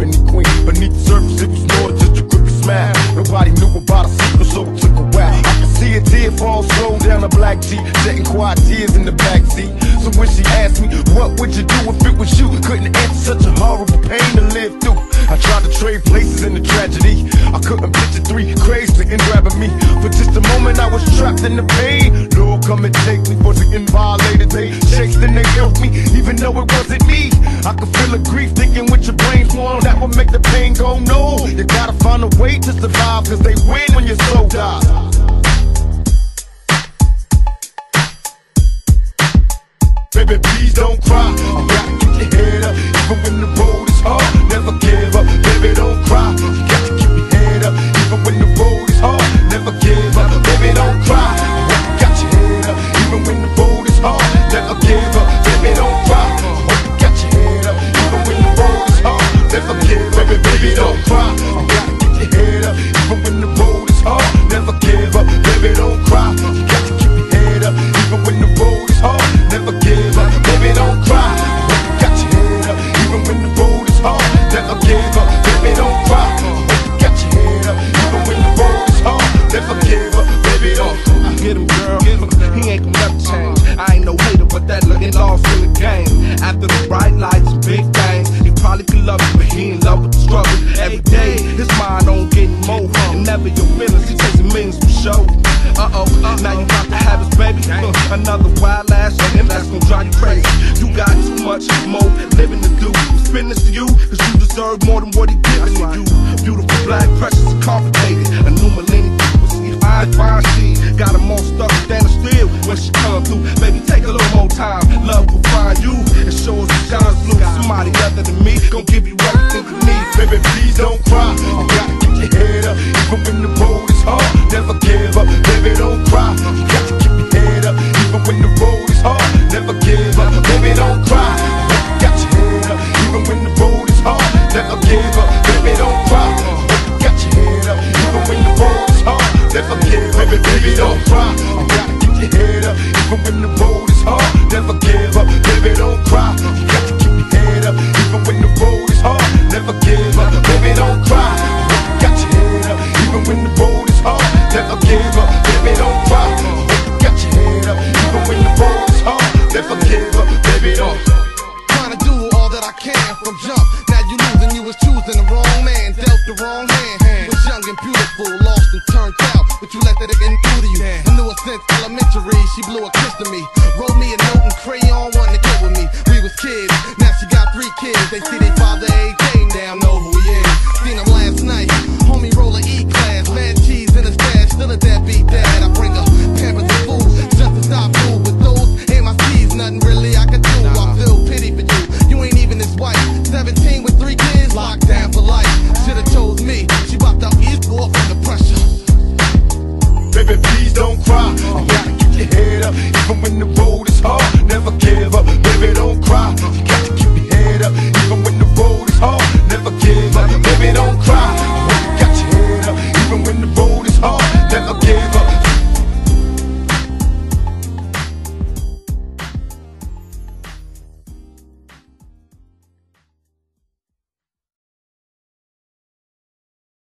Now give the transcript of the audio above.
Queen. Beneath the surface, it was more just a creepy smile. Nobody knew about a secret, so it took a while. I could see a tear fall slow down a black tee, shedding quiet tears in the backseat. So when she asked me, what would you do if it was you? Couldn't answer such a horrible pain to live through. I tried to trade places in the tragedy. I couldn't picture three crazy and grabbing me. For just a moment, I was trapped in the pain. Lord, come go no. You gotta find a way to survive, cause they win when your soul dies. Baby, please don't cry. After the bright lights, and big things. He probably could love you, but he in love with the struggle. Every day, his mind on getting more. And never your feelings, he chasing millions for show. Uh oh, now you got the habits, baby. Uh, another wild ass, and that's gonna drive you crazy. You got too much more living to do. Spin this to you, cause you deserve more than what he giving to you. Beautiful, black, precious, Somebody other than me gon' give you everything you need. Baby, please don't cry. You gotta keep your head up, even when the wrong hand. Was young and beautiful, lost and turned out. But you let that again do to you. I knew her since elementary, she blew a kiss to me. Wrote me a note and crayon, wanted to get with me. We was kids, now she got three kids. They see their father age, damn know who he